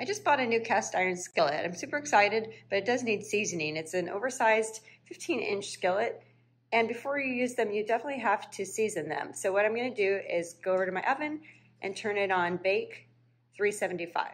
I just bought a new cast iron skillet. I'm super excited, but it does need seasoning. It's an oversized 15 inch skillet. And before you use them, you definitely have to season them. So what I'm gonna do is go over to my oven and turn it on bake 375.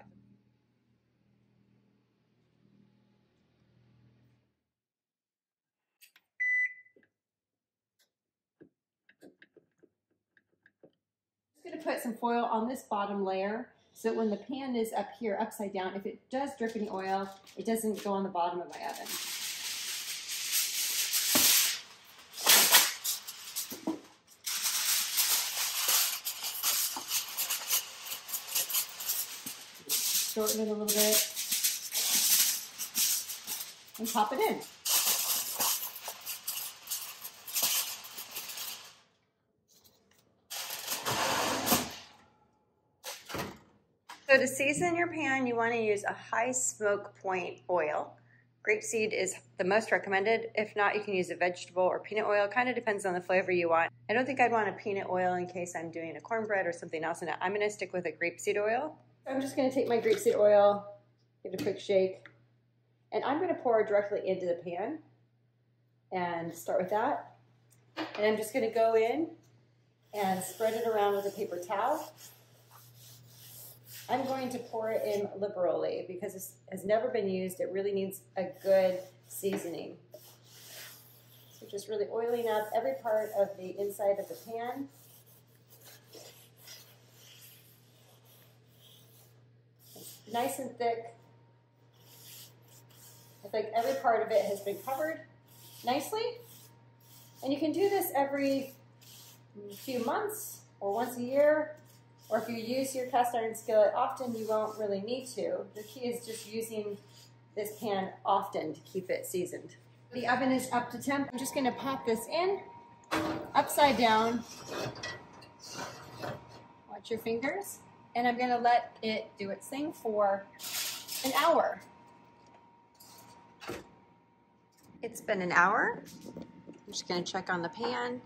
I'm gonna put some foil on this bottom layer so when the pan is up here upside down, if it does drip any oil, it doesn't go on the bottom of my oven. Shorten it a little bit and pop it in. So to season your pan, you want to use a high smoke point oil. Grapeseed is the most recommended. If not, you can use a vegetable or peanut oil. Kind of depends on the flavor you want. I don't think I'd want a peanut oil in case I'm doing a cornbread or something else. And I'm going to stick with a grapeseed oil. I'm just going to take my grapeseed oil, give it a quick shake, and I'm going to pour directly into the pan and start with that. And I'm just going to go in and spread it around with a paper towel. I'm going to pour it in liberally because it has never been used. It really needs a good seasoning. So just really oiling up every part of the inside of the pan. It's nice and thick. I think every part of it has been covered nicely. And you can do this every few months or once a year or if you use your cast iron skillet often, you won't really need to. The key is just using this pan often to keep it seasoned. The oven is up to temp. I'm just gonna pop this in, upside down. Watch your fingers. And I'm gonna let it do its thing for an hour. It's been an hour. I'm just gonna check on the pan.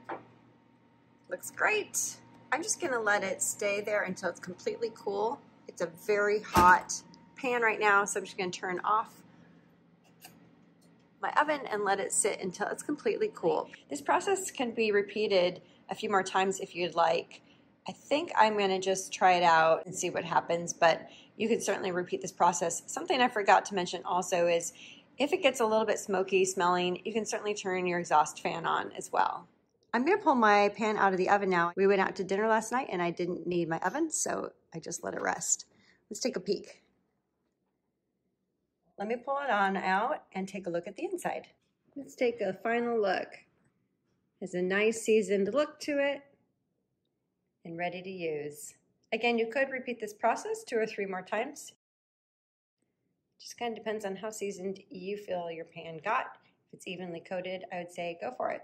Looks great. I'm just gonna let it stay there until it's completely cool. It's a very hot pan right now, so I'm just gonna turn off my oven and let it sit until it's completely cool. This process can be repeated a few more times if you'd like. I think I'm gonna just try it out and see what happens, but you could certainly repeat this process. Something I forgot to mention also is if it gets a little bit smoky smelling, you can certainly turn your exhaust fan on as well. I'm gonna pull my pan out of the oven now. We went out to dinner last night and I didn't need my oven, so I just let it rest. Let's take a peek. Let me pull it on out and take a look at the inside. Let's take a final look. Has a nice seasoned look to it and ready to use. Again, you could repeat this process two or three more times. Just kind of depends on how seasoned you feel your pan got. If it's evenly coated, I would say go for it.